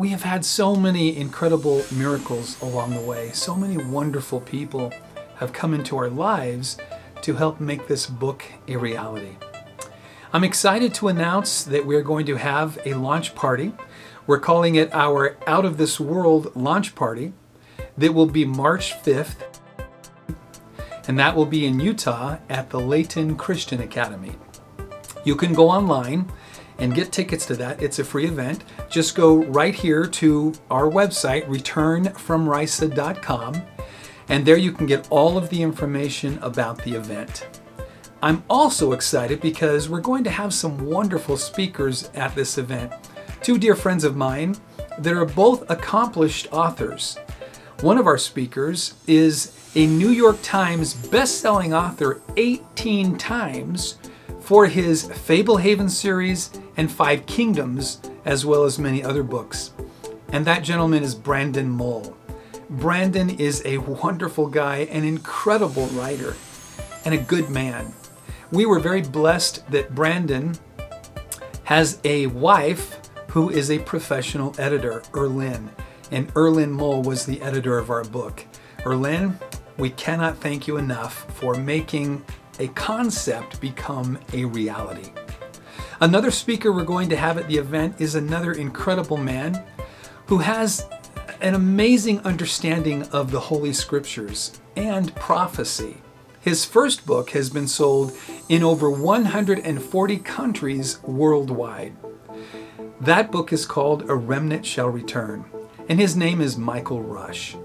We have had so many incredible miracles along the way. So many wonderful people have come into our lives to help make this book a reality. I'm excited to announce that we're going to have a launch party. We're calling it our Out of This World launch party that will be March 5th, and that will be in Utah at the Layton Christian Academy. You can go online and get tickets to that. It's a free event. Just go right here to our website, returnfromrysa.com, and there you can get all of the information about the event. I'm also excited because we're going to have some wonderful speakers at this event. Two dear friends of mine that are both accomplished authors. One of our speakers is a New York Times best-selling author 18 times for his Fablehaven series and Five Kingdoms, as well as many other books. And that gentleman is Brandon Mull. Brandon is a wonderful guy, an incredible writer, and a good man. We were very blessed that Brandon has a wife who is a professional editor, Erlyn. And Erlyn Mull was the editor of our book. Erlyn, we cannot thank you enough for making a concept become a reality. Another speaker we're going to have at the event is another incredible man who has an amazing understanding of the Holy Scriptures and prophecy. His first book has been sold in over 140 countries worldwide. That book is called A Remnant Shall Return, and his name is Michael Rush.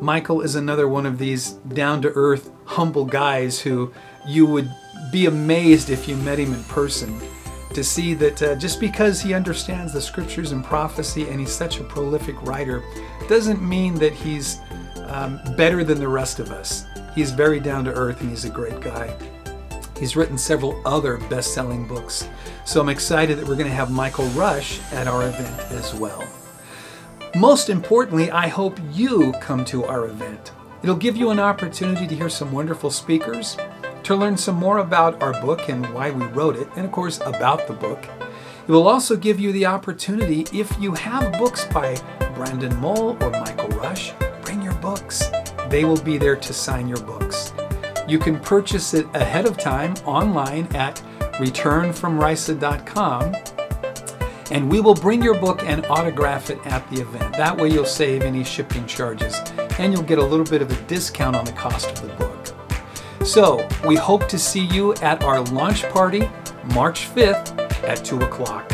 Michael is another one of these down to earth, humble guys who you would be amazed if you met him in person to see that uh, just because he understands the scriptures and prophecy and he's such a prolific writer doesn't mean that he's um, better than the rest of us. He's very down to earth and he's a great guy. He's written several other best selling books. So I'm excited that we're going to have Michael Rush at our event as well. Most importantly, I hope you come to our event. It'll give you an opportunity to hear some wonderful speakers, to learn some more about our book and why we wrote it, and of course, about the book. It will also give you the opportunity, if you have books by Brandon Mull or Michael Rush, bring your books. They will be there to sign your books. You can purchase it ahead of time online at returnfromrysa.com and we will bring your book and autograph it at the event. That way you'll save any shipping charges and you'll get a little bit of a discount on the cost of the book. So we hope to see you at our launch party March 5th at 2 o'clock.